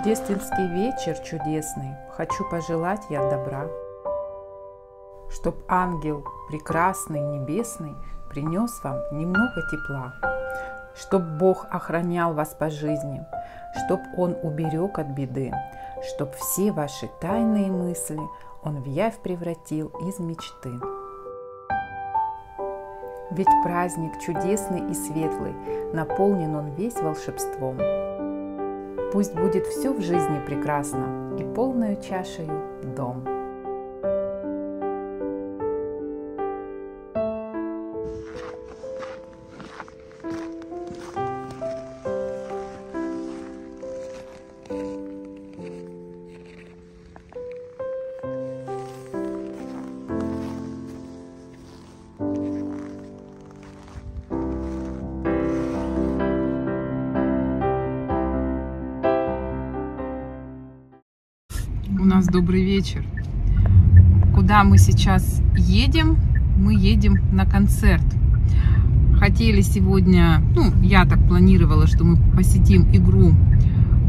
рождественский вечер чудесный хочу пожелать я добра. Чтоб ангел прекрасный, небесный принес вам немного тепла. Чтоб Бог охранял вас по жизни, чтоб Он уберег от беды, чтоб все ваши тайные мысли Он в явь превратил из мечты. Ведь праздник чудесный и светлый, наполнен он весь волшебством. Пусть будет все в жизни прекрасно и полную чашею дом. Добрый вечер. Куда мы сейчас едем? Мы едем на концерт. Хотели сегодня, ну, я так планировала, что мы посетим игру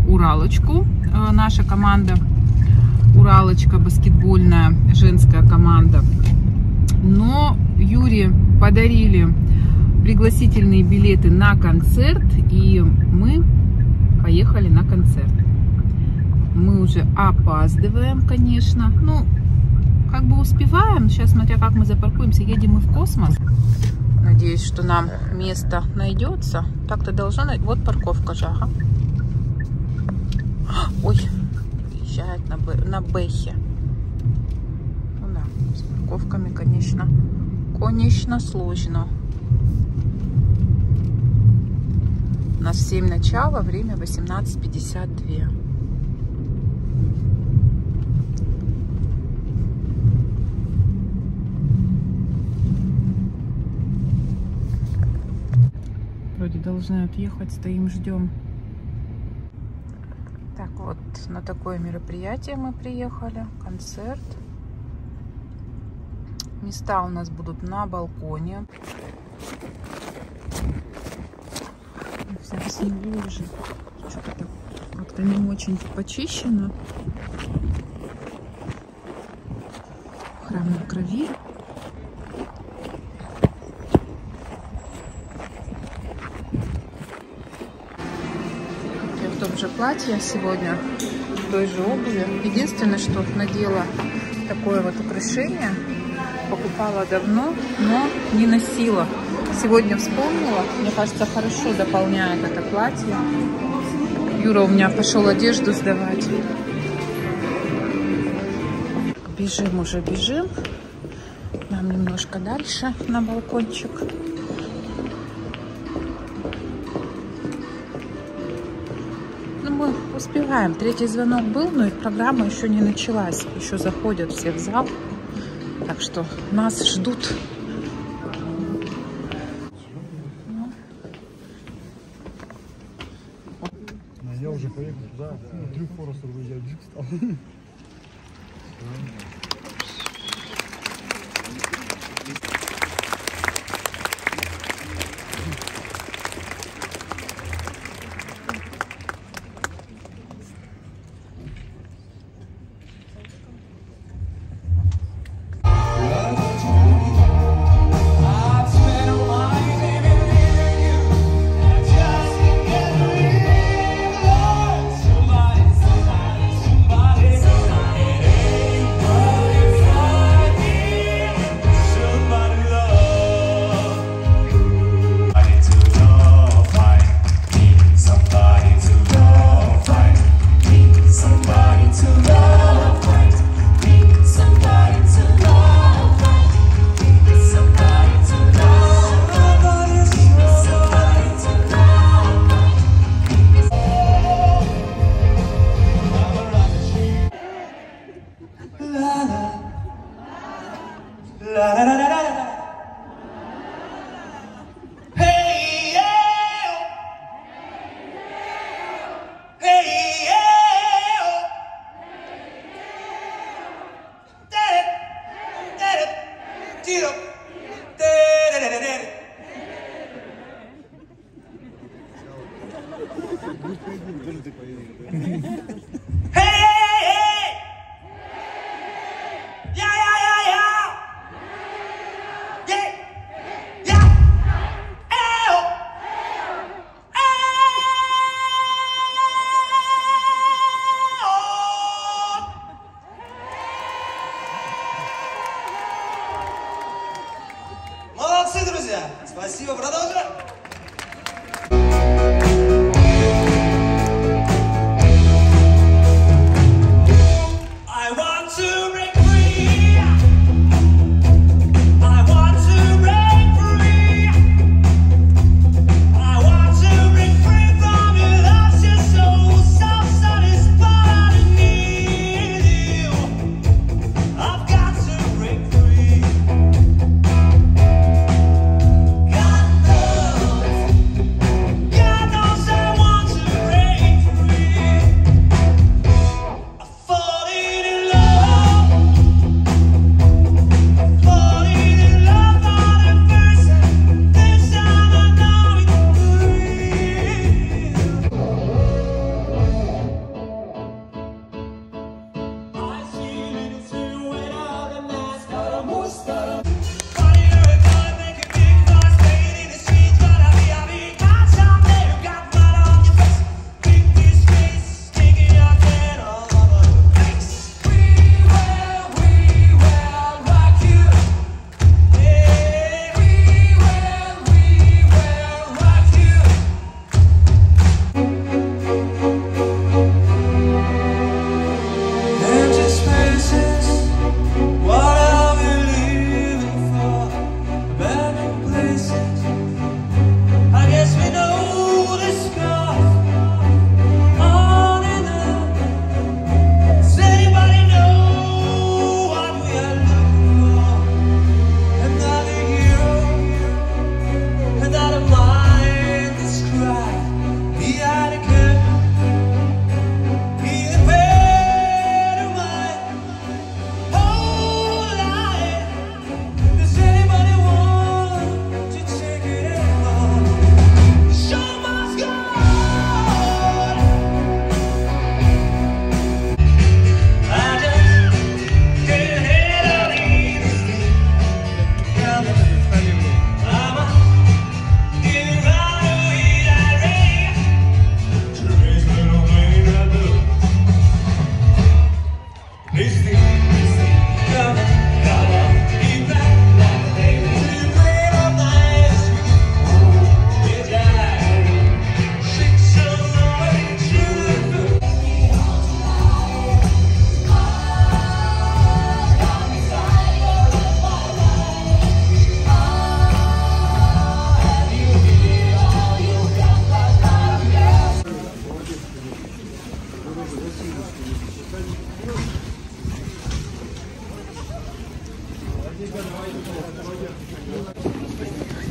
Уралочку, э, наша команда. Уралочка, баскетбольная женская команда. Но Юре подарили пригласительные билеты на концерт, и мы поехали на концерт. Мы уже опаздываем, конечно. Ну, как бы успеваем. Сейчас, смотря как мы запаркуемся, едем мы в космос. Надеюсь, что нам место найдется. Так-то должно найти. Вот парковка же, ага. Ой, приезжает на, Б... на Бэхе. Ну да, с парковками, конечно, конечно, сложно. У нас 7 начала, время 18.52. должны отъехать, стоим, ждем. Так вот, на такое мероприятие мы приехали, концерт. Места у нас будут на балконе. Вся в снегу уже. Что-то так как-то не очень почищено. Храм на крови. Я в том же платье сегодня, в той же обуви. Единственное, что надела такое вот украшение. Покупала давно, но не носила. Сегодня вспомнила. Мне кажется, хорошо дополняет это платье. Юра у меня пошел одежду сдавать. Бежим уже, бежим. Нам немножко дальше на балкончик. Успеваем. Третий звонок был, но их программа еще не началась. Еще заходят все в зал. Так что нас ждут. Я уже поехал туда, ну, Дрю Форестер выезжает, Джик стал. Спасибо, продолжаем.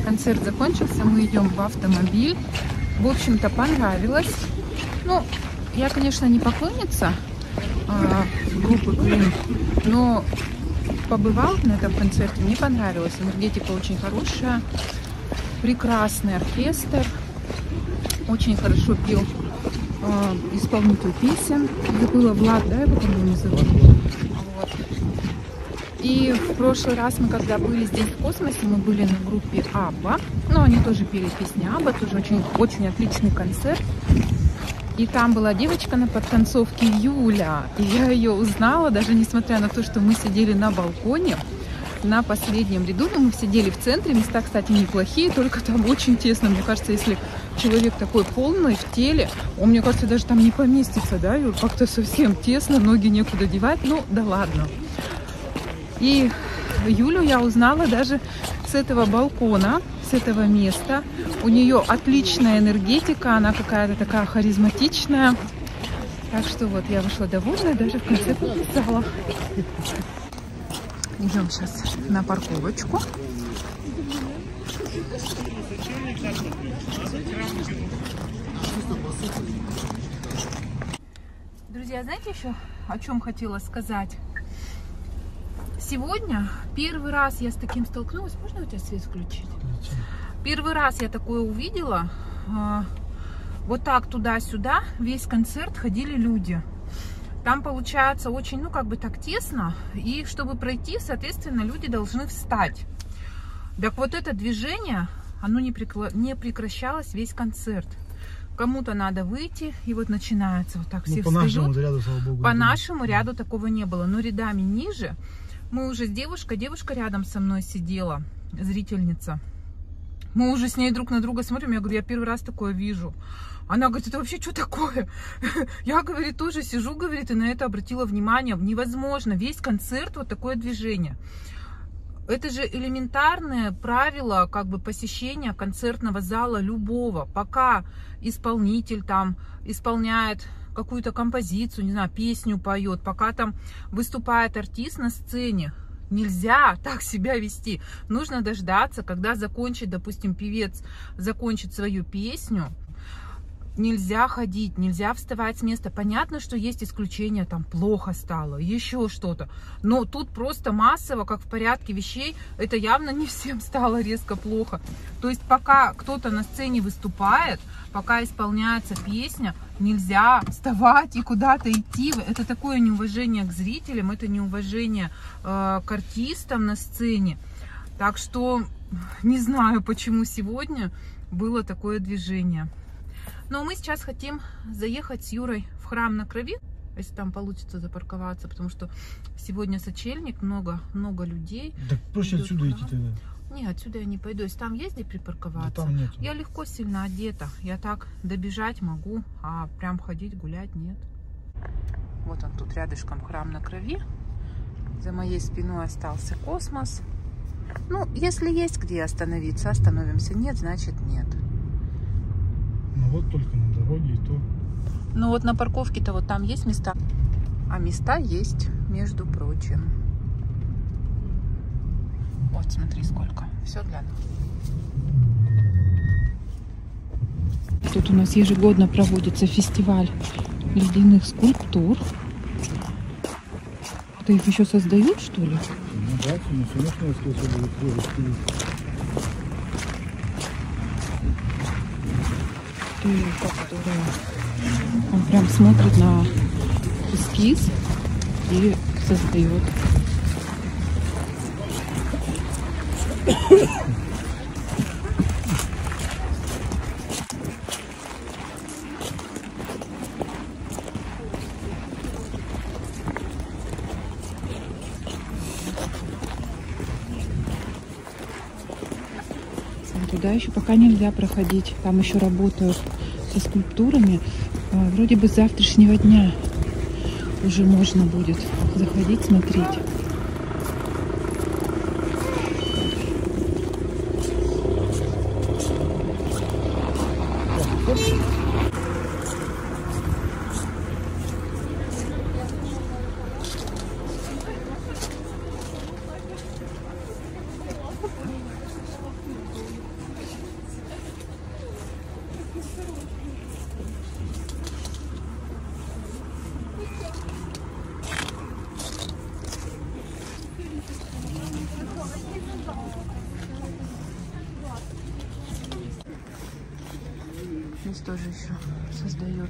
Концерт закончился, мы идем в автомобиль. В общем-то, понравилось. Ну, я, конечно, не поклонница а, группы Queen, но побывал на этом концерте, мне понравилось. Энергетика очень хорошая, прекрасный оркестр, очень хорошо пел а, исполнитель песен. Забыла Влад, да, его, по-моему, зовут. Вот. И в прошлый раз мы, когда были здесь в космосе, мы были на группе Абба. Ну, они тоже пели песни Абба, тоже очень, очень отличный концерт. И там была девочка на подтанцовке Юля. И я ее узнала, даже несмотря на то, что мы сидели на балконе на последнем ряду. Но мы сидели в центре. Места, кстати, неплохие, только там очень тесно. Мне кажется, если человек такой полный в теле, он, мне кажется, даже там не поместится, да? Как-то совсем тесно, ноги некуда девать. Ну, да ладно. И Юлю я узнала даже с этого балкона, с этого места. У нее отличная энергетика, она какая-то такая харизматичная. Так что вот я вышла довольная, даже в конце подписала. Идем сейчас на парковочку. Друзья, знаете еще, о чем хотела сказать? Сегодня первый раз я с таким столкнулась. Можно у тебя свет включить? Первый раз я такое увидела. А, Вот так туда-сюда весь концерт ходили люди. Там получается очень, ну как бы так тесно. И чтобы пройти, соответственно, люди должны встать. Так вот это движение, оно не, прекла- не прекращалось весь концерт. Кому-то надо выйти, и вот начинается вот так Ну, все по нашему встают. ряду, слава богу. По нашему ряду такого не было, но рядами ниже мы уже с девушкой, девушка рядом со мной сидела, зрительница. Мы уже с ней друг на друга смотрим. Я говорю, я первый раз такое вижу. Она говорит, это вообще что такое? Я, говорит, тоже сижу, говорит, и на это обратила внимание. Невозможно. Весь концерт вот такое движение. Это же элементарное правило как бы посещения концертного зала любого. Пока исполнитель там исполняет какую-то композицию, не знаю, песню поет, пока там выступает артист на сцене, нельзя так себя вести. Нужно дождаться, когда закончит, допустим, певец закончит свою песню, нельзя ходить, нельзя вставать с места. Понятно, что есть исключения, там плохо стало, еще что-то. Но тут просто массово, как в порядке вещей, это явно не всем стало резко плохо. То есть пока кто-то на сцене выступает, пока исполняется песня, нельзя вставать и куда-то идти. Это такое неуважение к зрителям, это неуважение э, к артистам на сцене. Так что не знаю, почему сегодня было такое движение. Но мы сейчас хотим заехать с Юрой в храм на крови, если там получится запарковаться, потому что сегодня сочельник, много, много людей. Так проще Идет отсюда идти тогда. Не, отсюда я не пойду. Если там есть где Да припарковаться, там нет. я легко сильно одета. Я так добежать могу, а прям ходить, гулять нет. Вот он тут рядышком храм на крови. За моей спиной остался космос. Ну, если есть где остановиться, остановимся. Нет, значит нет. Ну вот только на дороге и то. Ну вот на парковке-то вот там есть места. А места есть, между прочим. Вот, смотри, сколько. Все для нас. Тут у нас ежегодно проводится фестиваль ледяных скульптур. Это их еще создают, что ли? Ну да, конечно, сказал, будет Он прям смотрит на эскиз и создает. Туда еще пока нельзя проходить. Там еще работают со скульптурами. А, Вроде бы с завтрашнего дня уже можно будет заходить, смотреть. Здесь тоже еще создает.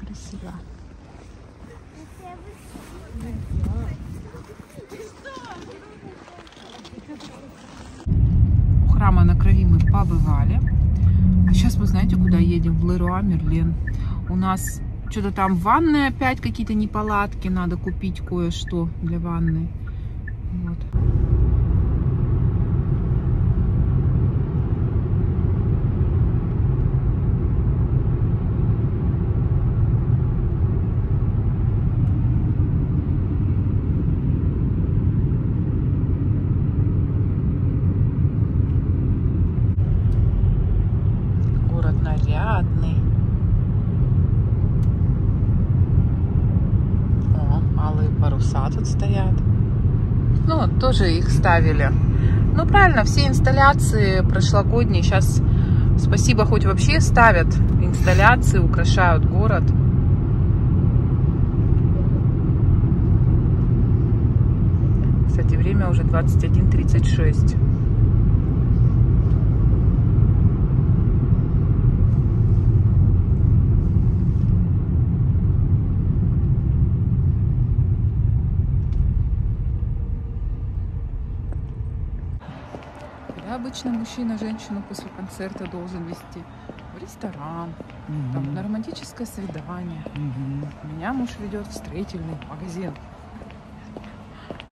Красиво. У храма на крови мы побывали. А сейчас мы знаете, куда едем? В Леруа Мерлен. У нас что-то там ванны опять какие-то неполадки. Надо купить кое-что для ванны. Вот. Город нарядный. О, алые паруса тут стоят. Ну, вот тоже их ставили. Ну, правильно, все инсталляции прошлогодние сейчас, спасибо, хоть вообще ставят инсталляции, украшают город. Кстати, время уже 21.36. А обычно мужчина женщину после концерта должен вести в ресторан, там, на романтическое свидание. Меня муж ведет в строительный магазин.